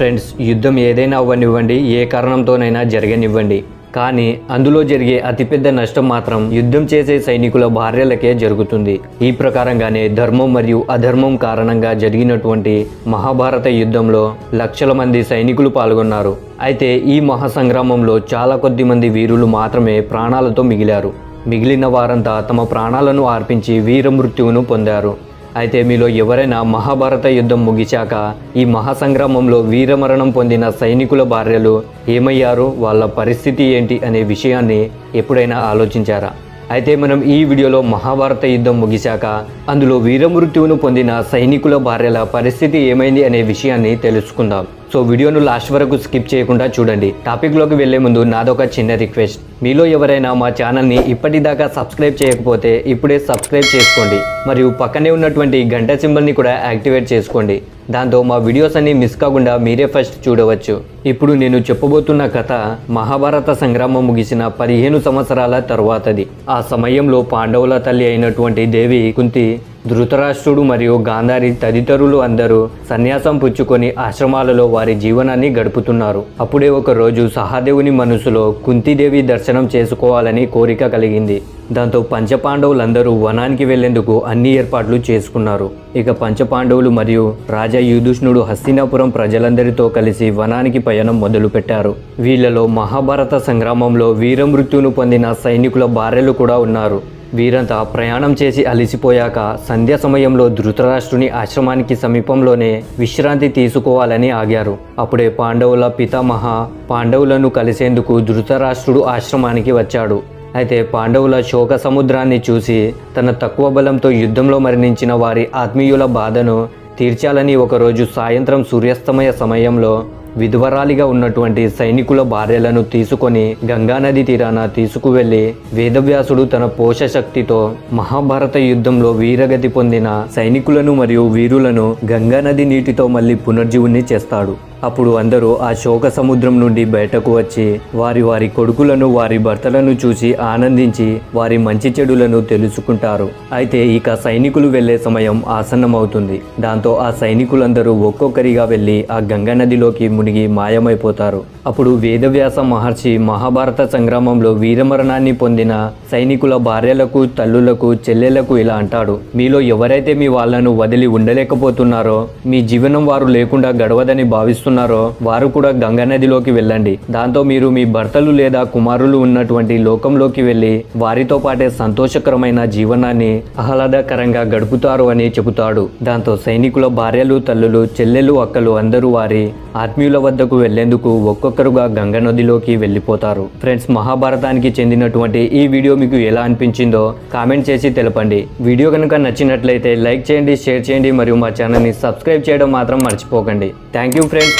Friends యుద్ధం ఏదైనా అవ్వనివ్వండి ఏ కారణంతోనైనా జరగనివ్వండి. కానీ అందులో జరిగే అతిపెద్ద నష్టం మాత్రం యుద్ధం చేసే సైనికుల భార్యలకే జరుగుతుంది. ఈ ప్రకారంగానే ధర్మం మరియు అధర్మం కారణంగా జరిగినటువంటి మహాభారత యుద్ధంలో లక్షల మంది సైనికులు పాల్గొన్నారు. అయితే ఈ మహాసంగ్రామంలో చాలా కొద్ది మంది వీరులు మాత్రమే ప్రాణాలతో మిగిలారు. మిగిలిన వారంతా తమ ప్రాణాలను అర్పించి వీరమృత్యువును పొందారు. అయితే మీలో ఎవరైనా మహాభారత యుద్ధం ముగిచాక ఈ మహాసంగ్రామంలో వీరమరణం పొందిన సైనికుల భార్యలు ఏమయ్యారు? వాళ్ళ పరిస్థితి ఏంటి? అనే విషయాన్ని ఎప్పుడైనా ఆలోచించారా? అయితే మనం ఈ వీడియోలో మహాభారత యుద్ధం ముగిశాక అందులో వీరమృత్యువును పొందిన సైనికుల భార్యల పరిస్థితి ఏమైంది? అనే విషయాన్ని తెలుసుకుందాం. సో వీడియోను లాస్ట్ వరకు స్కిప్ చేయకుండా చూడండి. టాపిక్లోకి వెళ్ళే ముందు నాదొక చిన్న రిక్వెస్ట్. మీలో ఎవరైనా మా ఛానల్ని ఇప్పటిదాకా సబ్స్క్రైబ్ చేయకపోతే ఇప్పుడే సబ్స్క్రైబ్ చేసుకోండి. మరియు పక్కనే ఉన్నటువంటి గంట సింబల్ని కూడా యాక్టివేట్ చేసుకోండి. దాంతో మా వీడియోస్ అన్ని మిస్ కాకుండా మీరే ఫస్ట్ చూడవచ్చు. ఇప్పుడు నేను చెప్పబోతున్న కథ మహాభారత సంగ్రామం ముగిసిన పదిహేను సంవత్సరాల తరువాతది. ఆ సమయంలో పాండవుల తల్లి అయినటువంటి దేవి కుంతి ధృతరాష్ట్రుడు మరియు గాంధారి తదితరులు అందరూ సన్యాసం పుచ్చుకొని ఆశ్రమాలలో వారి జీవనాన్ని గడుపుతున్నారు. అప్పుడే ఒక రోజు సహాదేవుని మనసులో కుంతిదేవి దర్శనం చేసుకోవాలని కోరిక కలిగింది. దాంతో పంచపాండవులందరూ వనానికి వెళ్ళేందుకు అన్ని ఏర్పాట్లు చేసుకున్నారు. ఇక పంచపాండవులు మరియు రాజా యుధుష్ణుడు హస్తినాపురం ప్రజలందరితో కలిసి వనానికి పయనం మొదలుపెట్టారు. వీళ్ళలో మహాభారత సంగ్రామంలో వీరమృత్యును పొందిన సైనికుల భార్యలు కూడా ఉన్నారు. వీరంతా ప్రయాణం చేసి అలసిపోయాక సంధ్య సమయంలో ధృతరాష్ట్రుని ఆశ్రమానికి సమీపంలోనే విశ్రాంతి తీసుకోవాలని ఆగారు. అప్పుడే పాండవుల పితామహ పాండవులను కలిసేందుకు ధృతరాష్ట్రుడు ఆశ్రమానికి వచ్చాడు. అయితే పాండవుల శోక సముద్రాన్ని చూసి తన తక్కువ బలంతో యుద్ధంలో మరణించిన వారి ఆత్మీయుల బాధను తీర్చాలని ఒకరోజు సాయంత్రం సూర్యాస్తమయ సమయంలో విధవరాలిగా ఉన్నటువంటి సైనికుల భార్యలను తీసుకొని గంగానది తీరాన తీసుకువెళ్ళి వేదవ్యాసుడు తన పోషశక్తితో మహాభారత యుద్ధంలో వీరగతి పొందిన సైనికులను మరియు వీరులను గంగానది నీటితో మళ్ళీ పునర్జీవుని చేస్తాడు. అప్పుడు అందరూ ఆ శోక సముద్రం నుండి బయటకు వచ్చి వారి వారి కొడుకులను వారి భర్తలను చూసి ఆనందించి వారి మంచి చెడులను తెలుసుకుంటారు. అయితే ఇక సైనికులు వెళ్ళే సమయం ఆసన్నమవుతుంది. దాంతో ఆ సైనికులందరూ ఒక్కొక్కరిగా వెళ్ళి ఆ గంగా నదిలోకి మునిగి మాయమైపోతారు. అప్పుడు వేదవ్యాస మహర్షి మహాభారత సంగ్రామంలో వీరమరణాన్ని పొందిన సైనికుల భార్యలకు తల్లులకు చెల్లెలకు ఇలా అంటాడు. మీలో ఎవరైతే మీ వాళ్ళను వదిలి ఉండలేకపోతున్నారో మీ జీవనం వారు లేకుండా గడవదని భావిస్తున్నారు వారు కూడా గంగా నదిలోకి వెళ్ళండి. దాంతో మీరు మీ భర్తలు లేదా కుమారులు ఉన్నటువంటి లోకంలోకి వెళ్ళి వారితో పాటే సంతోషకరమైన జీవనాన్ని ఆహ్లాదకరంగా గడుపుతారు అని చెబుతాడు. దాంతో సైనికుల భార్యలు తల్లులు చెల్లెలు అక్కలు అందరూ వారి ఆత్మీయుల వద్దకు వెళ్ళేందుకు ఒక్కొక్కరుగా గంగా నదిలోకి వెళ్ళిపోతారు. ఫ్రెండ్స్ మహాభారతానికి చెందినటువంటి ఈ వీడియో మీకు ఎలా అనిపించిందో కామెంట్ చేసి తెలపండి. వీడియో కనుక నచ్చినట్లయితే లైక్ చేయండి షేర్ చేయండి మరియు మా ఛానల్ని సబ్స్క్రైబ్ చేయడం మాత్రం మర్చిపోకండి. Thank you friends.